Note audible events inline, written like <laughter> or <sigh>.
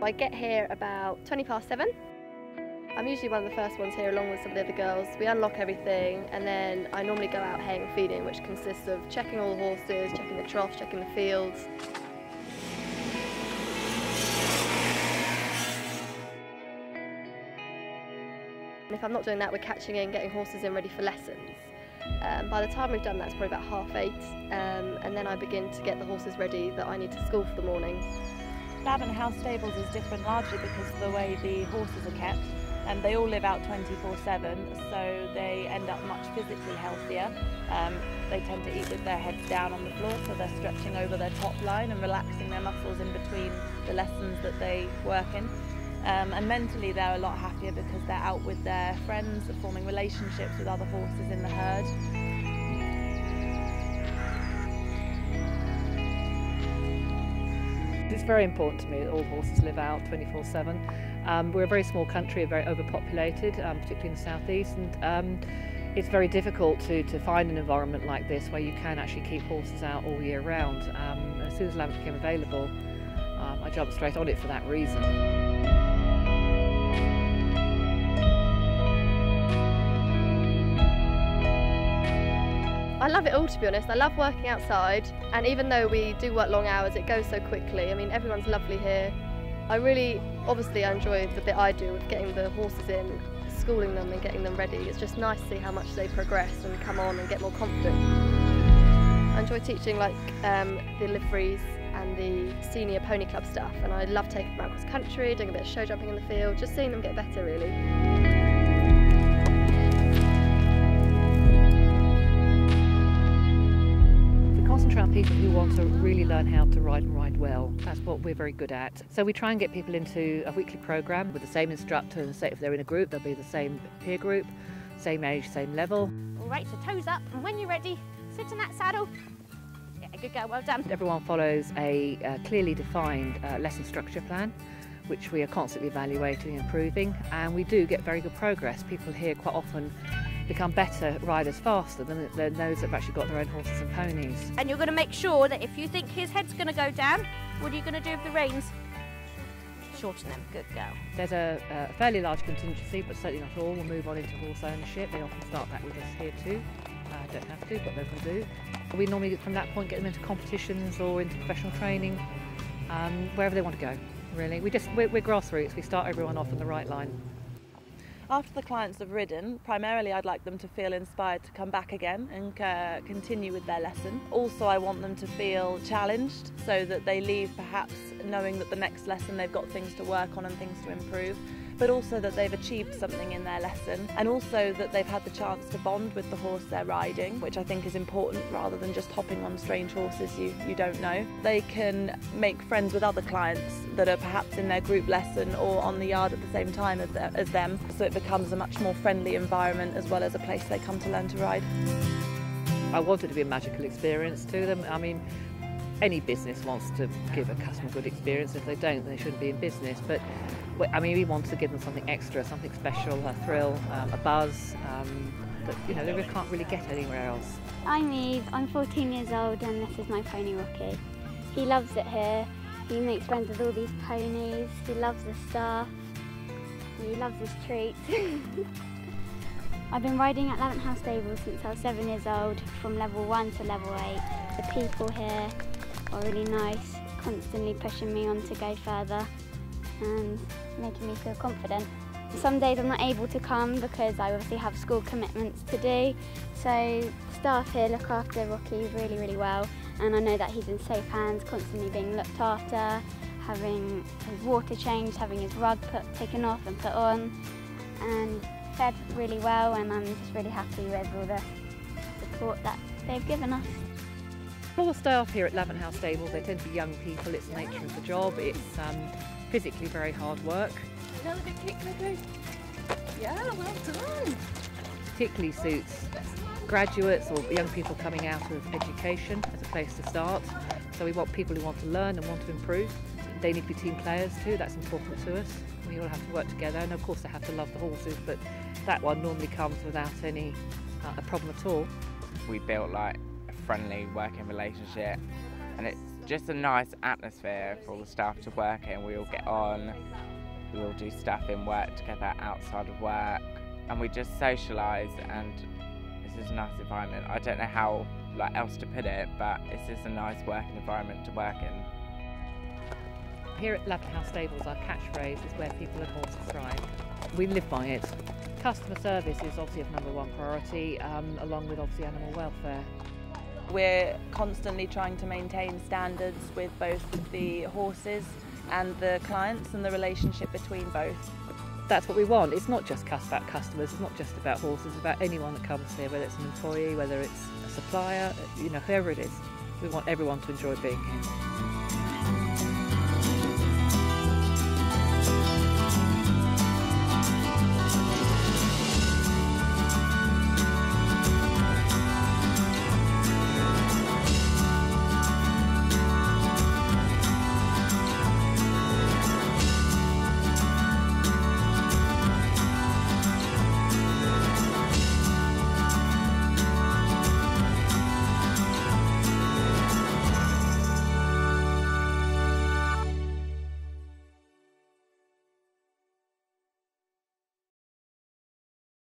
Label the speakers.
Speaker 1: I get here about 20 past seven. I'm usually one of the first ones here along with some of the other girls. We unlock everything and then I normally go out haying and feeding which consists of checking all the horses, checking the troughs, checking the fields. And if I'm not doing that, we're catching in, getting horses in ready for lessons. Um, by the time we've done that, it's probably about half eight, um, and then I begin to get the horses ready that I need to school for the morning.
Speaker 2: Lavant House Stables is different largely because of the way the horses are kept and they all live out 24-7 so they end up much physically healthier. Um, they tend to eat with their heads down on the floor so they're stretching over their top line and relaxing their muscles in between the lessons that they work in. Um, and mentally they're a lot happier because they're out with their friends, forming relationships with other horses in the herd.
Speaker 3: Very important to me that all horses live out 24-7. Um, we're a very small country, very overpopulated, um, particularly in the southeast, and um, it's very difficult to, to find an environment like this where you can actually keep horses out all year round. Um, as soon as land became available, um, I jumped straight on it for that reason.
Speaker 1: I love it all to be honest. I love working outside and even though we do work long hours it goes so quickly. I mean everyone's lovely here. I really obviously I enjoy the bit I do with getting the horses in, schooling them and getting them ready. It's just nice to see how much they progress and come on and get more confident. I enjoy teaching like um, the liveries and the senior pony club stuff and I love taking them out country, doing a bit of show jumping in the field, just seeing them get better really.
Speaker 3: People who want to really learn how to ride and ride well. That's what we're very good at. So we try and get people into a weekly program with the same instructor and say if they're in a group, they'll be the same peer group, same age, same level.
Speaker 4: All right, so toes up, and when you're ready, sit in that saddle. Yeah, good girl, well done.
Speaker 3: Everyone follows a uh, clearly defined uh, lesson structure plan which we are constantly evaluating and improving and we do get very good progress. People here quite often become better riders faster than, than those that have actually got their own horses and ponies.
Speaker 4: And you're going to make sure that if you think his head's going to go down, what are you going to do with the reins? Shorten them, good girl.
Speaker 3: There's a, a fairly large contingency, but certainly not all, will move on into horse ownership. They often start that with us here too. Uh, don't have to, but they can do. We normally, from that point, get them into competitions or into professional training, um, wherever they want to go, really. We just, we're, we're grassroots, we start everyone off on the right line.
Speaker 2: After the clients have ridden, primarily I'd like them to feel inspired to come back again and uh, continue with their lesson. Also I want them to feel challenged so that they leave perhaps knowing that the next lesson they've got things to work on and things to improve but also that they've achieved something in their lesson and also that they've had the chance to bond with the horse they're riding, which I think is important rather than just hopping on strange horses you, you don't know. They can make friends with other clients that are perhaps in their group lesson or on the yard at the same time as, as them, so it becomes a much more friendly environment as well as a place they come to learn to ride.
Speaker 3: I want it to be a magical experience to them. I mean, any business wants to give a customer a good experience. If they don't, they shouldn't be in business. But I mean, we want to give them something extra, something special, a thrill, um, a buzz um, that you know they can't really get anywhere else.
Speaker 5: I'm Eve. I'm 14 years old, and this is my pony Rocky. He loves it here. He makes friends with all these ponies. He loves the staff. He loves his treats. <laughs> I've been riding at Lavant House Stable since I was seven years old, from level one to level eight. The people here are really nice, constantly pushing me on to go further and making me feel confident. Some days I'm not able to come because I obviously have school commitments to do, so staff here look after Rocky really, really well, and I know that he's in safe hands, constantly being looked after, having his water changed, having his rug put, taken off and put on, and fed really well, and I'm just really happy with all the support that they've given us.
Speaker 3: All the staff here at Lavant House Stables, they tend to be young people, it's the nature of the job, it's um, physically very hard work.
Speaker 2: Another big kick, quickly. Yeah, well done.
Speaker 3: Particularly suits graduates or young people coming out of education as a place to start. So we want people who want to learn and want to improve. They need to be team players too, that's important to us. We all have to work together and of course they have to love the horses, but that one normally comes without any uh, problem at all.
Speaker 6: We built like a friendly working relationship and it's just a nice atmosphere for all the staff to work in. We all get on, we all do stuff in work together outside of work, and we just socialise. And this is a nice environment. I don't know how like else to put it, but it's just a nice working environment to work in.
Speaker 3: Here at Lavant House Stables, our catchphrase is where people and horses thrive. We live by it. Customer service is obviously of number one priority, um, along with obviously animal welfare.
Speaker 2: We're constantly trying to maintain standards with both the horses and the clients and the relationship between both.
Speaker 3: That's what we want. It's not just about customers, it's not just about horses, it's about anyone that comes here, whether it's an employee, whether it's a supplier, you know, whoever it is. We want everyone to enjoy being here.